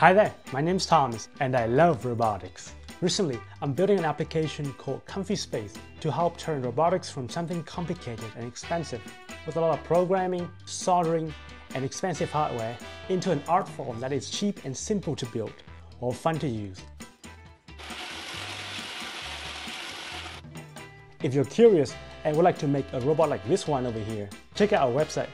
Hi there, my name's Thomas and I love robotics. Recently, I'm building an application called comfySpace to help turn robotics from something complicated and expensive with a lot of programming, soldering, and expensive hardware into an art form that is cheap and simple to build or fun to use. If you're curious and would like to make a robot like this one over here, check out our website